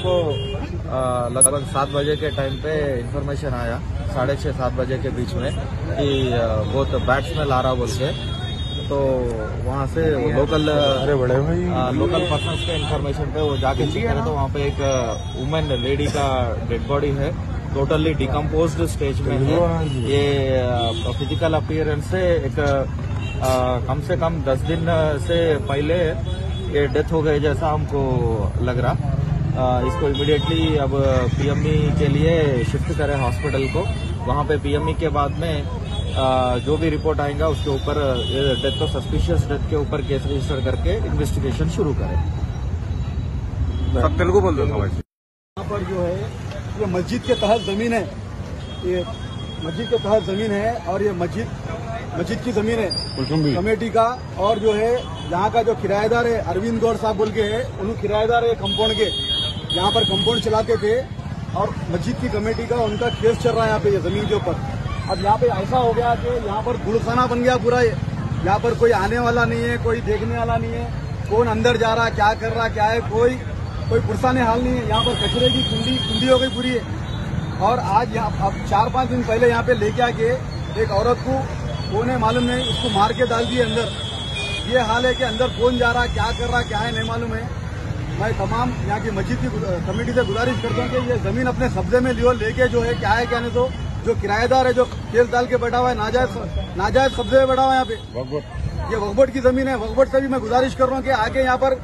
हमको लगभग सात बजे के टाइम पे इंफॉर्मेशन आया साढ़े छः सात बजे के बीच में कि बहुत बैट स्मेल आ रहा बोल के। तो वहाँ से वो लोकल अरे बड़े भाई। आ, लोकल पर्सन के इन्फॉर्मेशन पे वो जाके चेक करे तो वहाँ पे एक वुमेन लेडी का डेड बॉडी है टोटली डिकम्पोज स्टेज में है। ये फ़िज़िकल अपियरेंस से एक आ, कम से कम दस दिन से पहले ये डेथ हो गई जैसा हमको लग रहा। इसको इमिडिएटली अब पीएमई के लिए शिफ्ट करें हॉस्पिटल को। वहाँ पे पीएमई के बाद में जो भी रिपोर्ट आएगा उसके ऊपर डेथ तो सस्पिशियस डेथ के ऊपर केस रजिस्टर करके इन्वेस्टिगेशन शुरू करें। सब तेलुगु बोल दो यहाँ पर जो है ये मस्जिद के तहत ज़मीन है। ये मस्जिद के तहत ज़मीन है और ये मस्जिद मस्जिद की ज़मीन है। कमेटी का और जो है यहाँ का जो किराएदार है अरविंद गौर साहब बोल के है उन्होंने किराएदार है कंपाउंड के। यहाँ पर कंपाउंड चलाते थे और मस्जिद की कमेटी का उनका केस चल रहा है यहाँ पे ज़मीन के ऊपर। अब यहाँ पे ऐसा हो गया कि यहाँ पर गुड़खाना बन गया पूरा यहाँ पर कोई आने वाला नहीं है, कोई देखने वाला नहीं है। कौन अंदर जा रहा, क्या कर रहा, क्या है, कोई कोई पुरसाने हाल नहीं है। यहाँ पर कचरे की कुंडी कुंडी हो गई पूरी है और आज यहाँ, अब चार पाँच दिन पहले यहाँ पे लेके आके एक औरत को, कौन है मालूम नहीं, उसको मार के डाल दिए अंदर। ये हाल है कि अंदर कौन जा रहा, क्या कर रहा, क्या है, नहीं मालूम है। मैं तमाम यहाँ की मस्जिद की कमेटी से गुजारिश करता हूँ कि ये ज़मीन अपने कब्जे में लियो लेके जो है क्या है क्या नहीं तो जो किराएदार है जो खेल डाल के बैठा हुआ है नाजायज नाजायज कब्जे में बैठा हुआ है यहाँ पे। ये वकबट की ज़मीन है वकबट से भी मैं गुजारिश कर रहा हूँ कि आगे यहाँ पर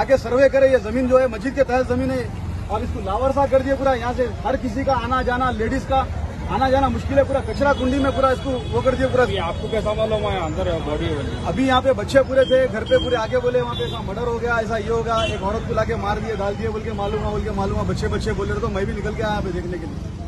आगे सर्वे करे ये ज़मीन जो है मस्जिद के तहत ज़मीन है। और इसको लावरसा कर दिए पूरा यहाँ से हर किसी का आना जाना लेडीज़ का आना जाना मुश्किल है पूरा कचरा कुंडी में पूरा इसको वो कर दिया पूरा। आपको कैसा मालूम है अंदर बॉडी अभी यहाँ पे बच्चे पूरे थे घर पे पूरे आगे बोले वहाँ पे ऐसा मर्डर हो गया ऐसा ये होगा एक औरत को लाके मार दिए डाल दिए बोल के मालूम है बोल के मालूम है बच्चे बच्चे बोले तो मैं भी निकल के आया यहाँ पे देखने के लिए।